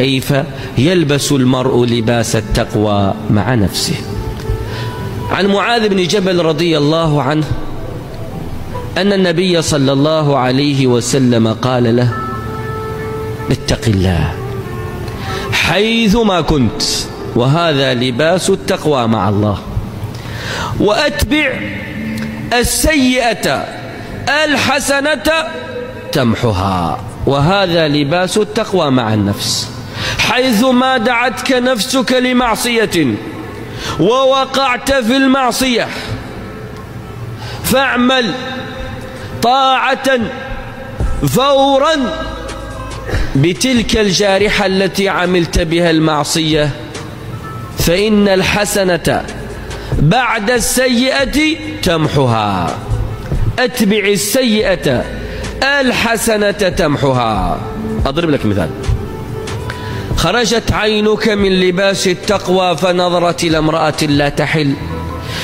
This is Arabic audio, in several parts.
كيف يلبس المرء لباس التقوى مع نفسه. عن معاذ بن جبل رضي الله عنه أن النبي صلى الله عليه وسلم قال له اتق الله حيثما كنت وهذا لباس التقوى مع الله. وأتبع السيئة الحسنة تمحها وهذا لباس التقوى مع النفس. حيثما دعتك نفسك لمعصية ووقعت في المعصية. فاعمل طاعة فورا بتلك الجارحة التي عملت بها المعصية. فإن الحسنة بعد السيئة تمحها. أتبع السيئة الحسنة تمحها. أضرب لك مثال. خرجت عينك من لباس التقوى فنظرت إلى امرأة لا تحل.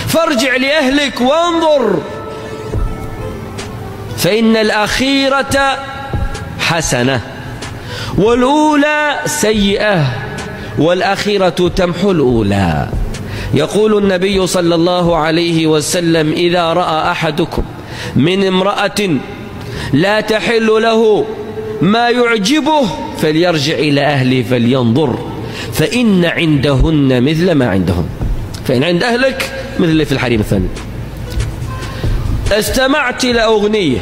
فارجع لأهلك وانظر. فإن الأخيرة حسنة والأولى سيئة والأخيرة تمحو الأولى. يقول النبي صلى الله عليه وسلم إذا رأى أحدكم من امرأة لا تحل له ما يعجبه فليرجع إلى أهله فلينظر. فإن عندهن مثل ما عندهم. فإن عند أهلك مثل في الحريم الثاني. استمعت إلى أغنية.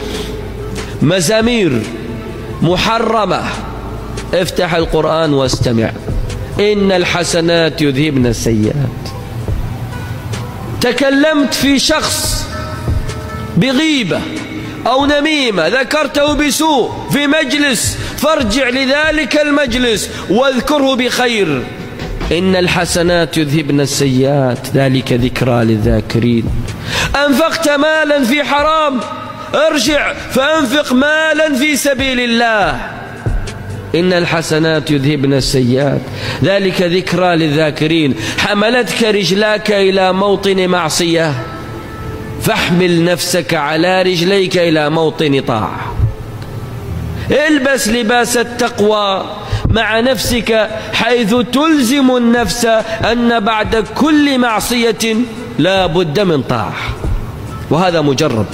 مزامير محرمة. افتح القرآن واستمع. إن الحسنات يذهبن السيئات. تكلمت في شخص بغيبة. أو نميمة ذكرته بسوء في مجلس فارجع لذلك المجلس واذكره بخير. إن الحسنات يذهبن السيئات ذلك ذكرى للذاكرين. أنفقت مالا في حرام ارجع فأنفق مالا في سبيل الله. إن الحسنات يذهبن السيئات ذلك ذكرى للذاكرين. حملتك رجلاك إلى موطن معصية. فاحمل نفسك على رجليك إلى موطن طاعة. البس لباس التقوى مع نفسك حيث تلزم النفس أن بعد كل معصية لا بد من طاعة. وهذا مجرب.